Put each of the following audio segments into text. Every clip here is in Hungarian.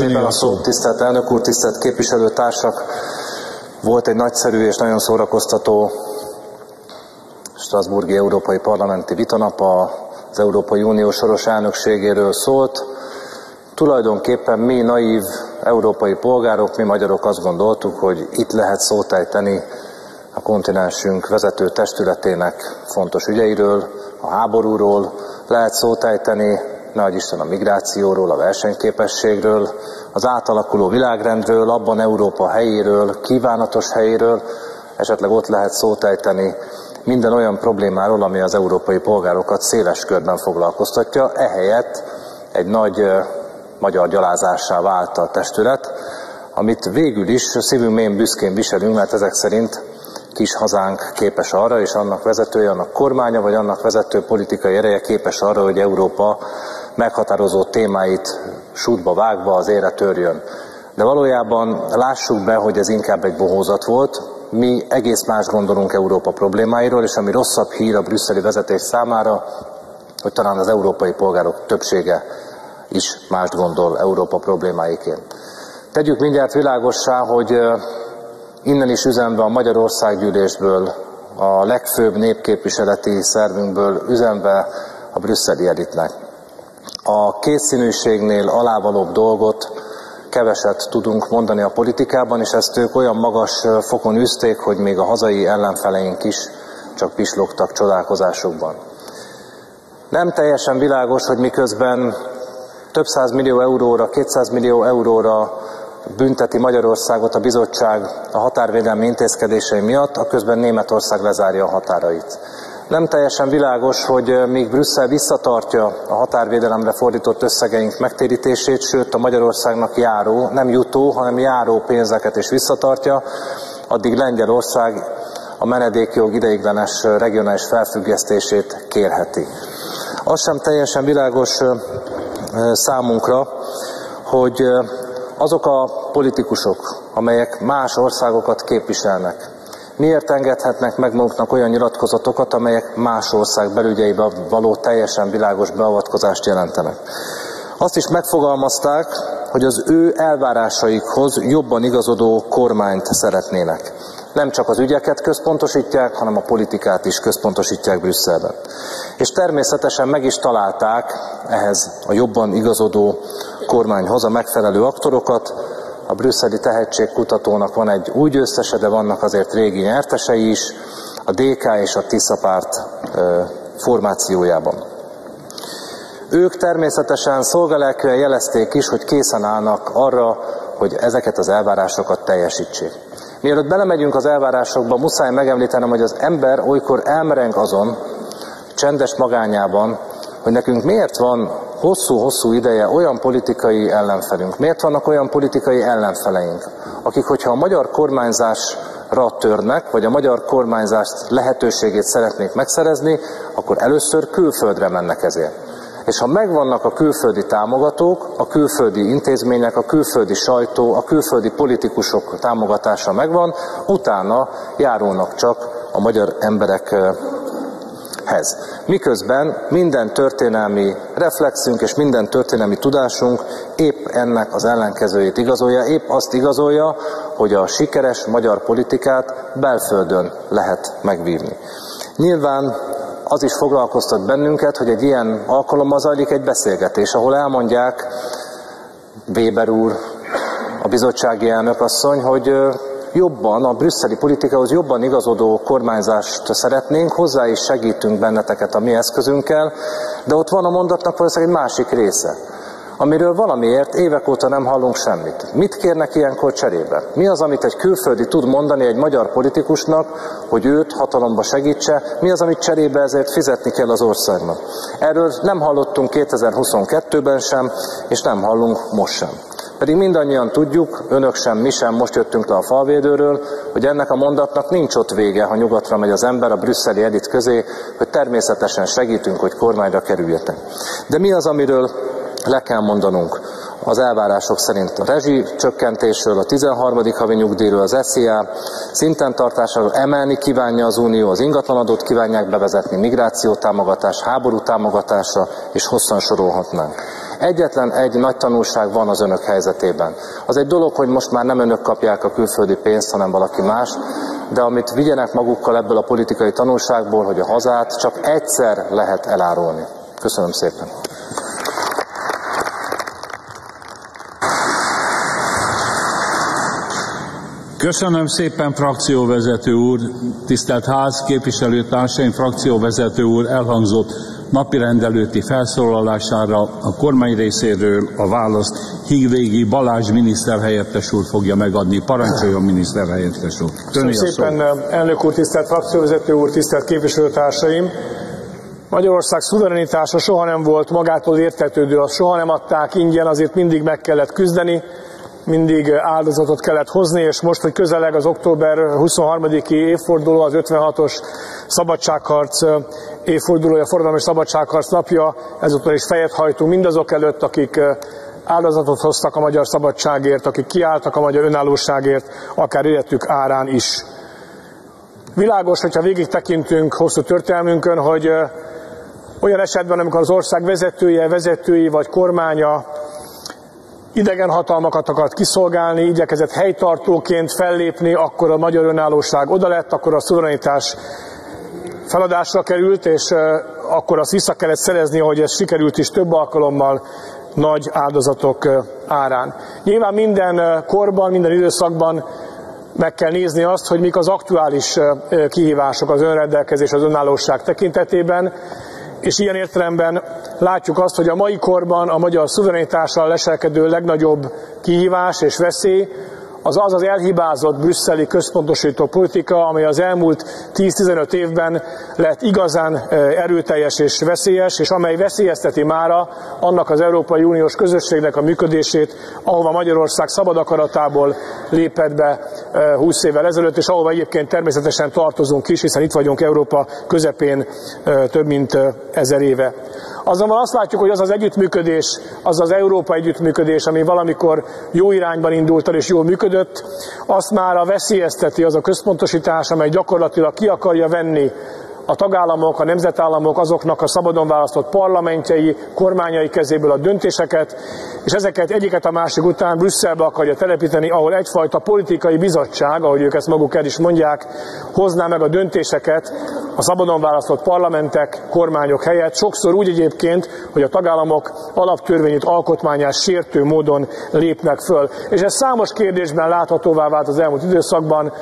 Szépen a szó, tisztelt elnök úr, tisztelt képviselőtársak! Volt egy nagyszerű és nagyon szórakoztató Strasburgi Európai Parlamenti Vitanap az Európai Unió soros elnökségéről szólt. Tulajdonképpen mi naív európai polgárok, mi magyarok azt gondoltuk, hogy itt lehet szótájteni a kontinensünk vezető testületének fontos ügyeiről, a háborúról, lehet szótájteni nagy Isten a migrációról, a versenyképességről, az átalakuló világrendről, abban Európa helyéről, kívánatos helyéről, esetleg ott lehet szót ejteni minden olyan problémáról, ami az európai polgárokat széles körben foglalkoztatja. Ehelyett egy nagy magyar gyalázássá vált a testület, amit végül is szívünk mélyen büszkén viselünk, mert ezek szerint kis hazánk képes arra, és annak vezetője, annak kormánya, vagy annak vezető politikai ereje képes arra, hogy Európa meghatározó témáit sútba vágva az ére törjön. De valójában lássuk be, hogy ez inkább egy bohózat volt. Mi egész más gondolunk Európa problémáiról, és ami rosszabb hír a brüsszeli vezetés számára, hogy talán az európai polgárok többsége is más gondol Európa problémáiként. Tegyük mindjárt világossá, hogy innen is üzenve a Magyarországgyűlésből, a legfőbb népképviseleti szervünkből üzenve a brüsszeli elitnek. A kétszínűségnél alávalóbb dolgot keveset tudunk mondani a politikában, és ezt ők olyan magas fokon üzték, hogy még a hazai ellenfeleink is csak pislogtak csodálkozásukban. Nem teljesen világos, hogy miközben több száz millió euróra, 200 millió euróra bünteti Magyarországot a bizottság a határvédelmi intézkedései miatt, a közben Németország lezárja a határait. Nem teljesen világos, hogy míg Brüsszel visszatartja a határvédelemre fordított összegeink megtérítését, sőt a Magyarországnak járó, nem jutó, hanem járó pénzeket is visszatartja, addig Lengyelország a menedékjog ideiglenes regionális felfüggesztését kérheti. Az sem teljesen világos számunkra, hogy azok a politikusok, amelyek más országokat képviselnek, miért engedhetnek meg maguknak olyan nyilatkozatokat, amelyek más ország belügyeibe való teljesen világos beavatkozást jelentenek. Azt is megfogalmazták, hogy az ő elvárásaikhoz jobban igazodó kormányt szeretnének. Nem csak az ügyeket központosítják, hanem a politikát is központosítják Brüsszelben. És természetesen meg is találták ehhez a jobban igazodó kormányhoz a megfelelő aktorokat, a brüsszeli tehetségkutatónak van egy új győztese, de vannak azért régi nyertesei is, a DK és a Tisza párt formációjában. Ők természetesen szolgalelkűen jelezték is, hogy készen állnak arra, hogy ezeket az elvárásokat teljesítsék. Mielőtt belemegyünk az elvárásokba, muszáj megemlítenem, hogy az ember olykor elmereng azon, csendes magányában, hogy nekünk miért van hosszú-hosszú ideje olyan politikai ellenfelünk? Miért vannak olyan politikai ellenfeleink, akik, hogyha a magyar kormányzásra törnek, vagy a magyar kormányzást lehetőségét szeretnék megszerezni, akkor először külföldre mennek ezért. És ha megvannak a külföldi támogatók, a külföldi intézmények, a külföldi sajtó, a külföldi politikusok támogatása megvan, utána járulnak csak a magyar emberek hez. Miközben minden történelmi reflexünk és minden történelmi tudásunk épp ennek az ellenkezőjét igazolja, épp azt igazolja, hogy a sikeres magyar politikát belföldön lehet megvívni. Nyilván az is foglalkoztat bennünket, hogy egy ilyen alkalommal zajlik egy beszélgetés, ahol elmondják Weber úr, a bizottsági elnökasszony, hogy jobban, a brüsszeli politikához jobban igazodó kormányzást szeretnénk, hozzá is segítünk benneteket a mi eszközünkkel, de ott van a mondatnak valószínűleg egy másik része, amiről valamiért évek óta nem hallunk semmit. Mit kérnek ilyenkor cserébe? Mi az, amit egy külföldi tud mondani egy magyar politikusnak, hogy őt hatalomba segítse, mi az, amit cserébe ezért fizetni kell az országnak? Erről nem hallottunk 2022-ben sem, és nem hallunk most sem. Pedig mindannyian tudjuk, önök sem, mi sem, most jöttünk le a falvédőről, hogy ennek a mondatnak nincs ott vége, ha nyugatra megy az ember a brüsszeli edit közé, hogy természetesen segítünk, hogy kormányra kerüljetek. De mi az, amiről le kell mondanunk? az elvárások szerint a rezsi csökkentésről, a 13. havi nyugdíjról, az SZIA szinten tartásáról emelni kívánja az Unió, az ingatlanadót kívánják bevezetni, migráció támogatás, háború támogatása, és hosszan sorolhatnánk. Egyetlen egy nagy tanulság van az önök helyzetében. Az egy dolog, hogy most már nem önök kapják a külföldi pénzt, hanem valaki más, de amit vigyenek magukkal ebből a politikai tanulságból, hogy a hazát csak egyszer lehet elárulni. Köszönöm szépen. Köszönöm szépen, frakcióvezető úr, tisztelt ház, képviselőtársaim, frakcióvezető úr elhangzott napi rendelőti felszólalására a kormány részéről a választ Hígvégi Balázs miniszterhelyettes úr fogja megadni. Parancsoljon miniszterhelyettes úr. Köszönöm szépen, elnök úr, tisztelt frakcióvezető úr, tisztelt képviselőtársaim. Magyarország szuverenitása soha nem volt magától értetődő, azt soha nem adták ingyen, azért mindig meg kellett küzdeni mindig áldozatot kellett hozni, és most, hogy közeleg az október 23-i évforduló, az 56-os szabadságharc évfordulója, forradalmi szabadságharc napja, ezúttal is fejet hajtunk mindazok előtt, akik áldozatot hoztak a magyar szabadságért, akik kiálltak a magyar önállóságért, akár életük árán is. Világos, hogyha végig tekintünk hosszú történelmünkön, hogy olyan esetben, amikor az ország vezetője, vezetői vagy kormánya idegen hatalmakat akart kiszolgálni, igyekezett helytartóként fellépni, akkor a magyar önállóság oda lett, akkor a szuverenitás feladásra került, és akkor azt vissza kellett szerezni, hogy ez sikerült is több alkalommal nagy áldozatok árán. Nyilván minden korban, minden időszakban meg kell nézni azt, hogy mik az aktuális kihívások az önrendelkezés, az önállóság tekintetében, és ilyen értelemben látjuk azt, hogy a mai korban a magyar szuverenitással leselkedő legnagyobb kihívás és veszély az az az elhibázott brüsszeli központosító politika, amely az elmúlt 10-15 évben lett igazán erőteljes és veszélyes, és amely veszélyezteti mára annak az Európai Uniós közösségnek a működését, ahova Magyarország szabad akaratából lépett be 20 évvel ezelőtt, és ahova egyébként természetesen tartozunk is, hiszen itt vagyunk Európa közepén több mint ezer éve. Azonban azt látjuk, hogy az az együttműködés, az az Európa együttműködés, ami valamikor jó irányban indult el és jól működött, azt már a veszélyezteti az a központosítás, amely gyakorlatilag ki akarja venni a tagállamok, a nemzetállamok azoknak a szabadon választott parlamentjei, kormányai kezéből a döntéseket, és ezeket egyiket a másik után Brüsszelbe akarja telepíteni, ahol egyfajta politikai bizottság, ahogy ők ezt maguk el is mondják, hozná meg a döntéseket a szabadon választott parlamentek, kormányok helyett, sokszor úgy egyébként, hogy a tagállamok alaptörvényét alkotmányás sértő módon lépnek föl. És ez számos kérdésben láthatóvá vált az elmúlt időszakban.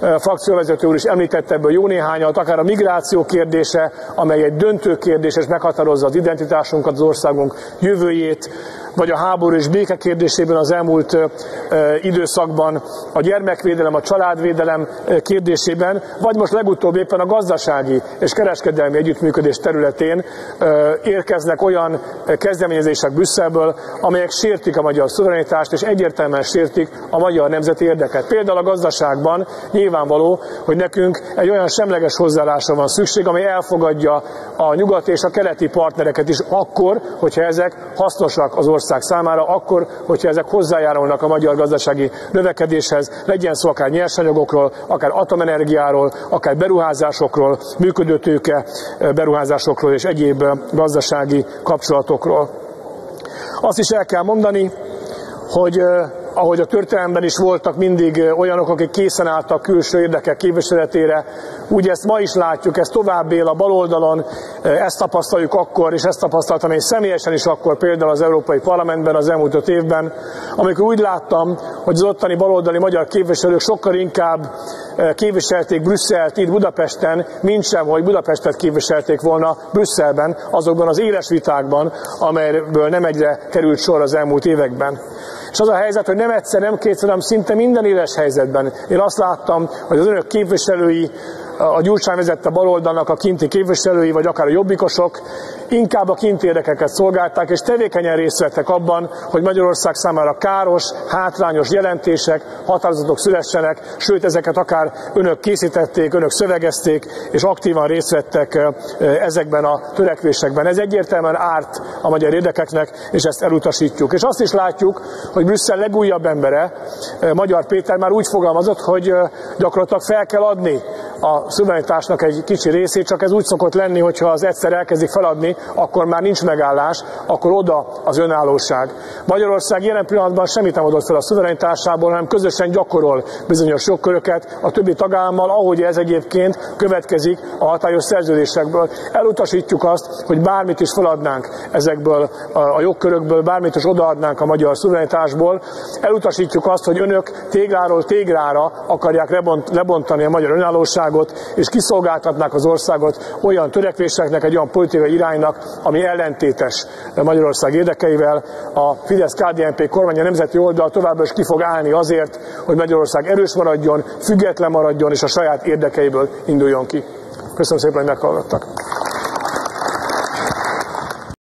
A frakcióvezető úr is említette ebből jó néhányat, akár a migráció kérdése, amely egy döntő kérdés, és meghatározza az identitásunkat, az országunk jövőjét, vagy a háború és béke kérdésében az elmúlt időszakban, a gyermekvédelem, a családvédelem kérdésében, vagy most legutóbb éppen a gazdasági és kereskedelmi együttműködés területén érkeznek olyan kezdeményezések Brüsszelből, amelyek sértik a magyar szuverenitást, és egyértelműen sértik a magyar nemzeti érdeket. Például a gazdaságban nyilvánvaló, hogy nekünk egy olyan semleges hozzáállásra van szükség, amely elfogadja a nyugati és a keleti partnereket is akkor, hogyha ezek hasznosak az ország ország számára, akkor, hogyha ezek hozzájárulnak a magyar gazdasági növekedéshez, legyen szó akár nyersanyagokról, akár atomenergiáról, akár beruházásokról, működőtőke beruházásokról és egyéb gazdasági kapcsolatokról. Azt is el kell mondani, hogy ahogy a történelemben is voltak mindig olyanok, akik készen álltak külső érdekek képviseletére, úgy ezt ma is látjuk, ez tovább él a baloldalon, ezt tapasztaljuk akkor, és ezt tapasztaltam én személyesen is akkor például az Európai Parlamentben az elmúlt öt évben, amikor úgy láttam, hogy az ottani baloldali magyar képviselők sokkal inkább képviselték Brüsszelt itt Budapesten, mint sem, hogy Budapestet képviselték volna Brüsszelben, azokban az éles vitákban, amelyből nem egyre került sor az elmúlt években. És az a helyzet, hogy nem egyszer, nem kétszer, hanem szinte minden éles helyzetben. Én azt láttam, hogy az önök képviselői, a Gyurcsány vezette baloldalnak a kinti képviselői, vagy akár a jobbikosok inkább a kinti érdekeket szolgálták, és tevékenyen részt vettek abban, hogy Magyarország számára káros, hátrányos jelentések, határozatok szülessenek, sőt ezeket akár önök készítették, önök szövegezték, és aktívan részt vettek ezekben a törekvésekben. Ez egyértelműen árt a magyar érdekeknek, és ezt elutasítjuk. És azt is látjuk, hogy Brüsszel legújabb embere, Magyar Péter már úgy fogalmazott, hogy gyakorlatilag fel kell adni a szuverenitásnak egy kicsi részét, csak ez úgy szokott lenni, hogyha az egyszer elkezdik feladni, akkor már nincs megállás, akkor oda az önállóság. Magyarország jelen pillanatban semmit nem adott fel a szuverenitásából, hanem közösen gyakorol bizonyos jogköröket a többi tagállammal, ahogy ez egyébként következik a hatályos szerződésekből. Elutasítjuk azt, hogy bármit is feladnánk ezekből a jogkörökből, bármit is odaadnánk a magyar szuverenitásból. Elutasítjuk azt, hogy önök tégláról téglára akarják lebontani a magyar önállóságot, és kiszolgáltatnák az országot olyan törekvéseknek, egy olyan politikai iránynak, ami ellentétes Magyarország érdekeivel. A Fidesz-KDNP kormány a nemzeti oldal továbbra is ki fog állni azért, hogy Magyarország erős maradjon, független maradjon, és a saját érdekeiből induljon ki. Köszönöm szépen, hogy meghallgattak.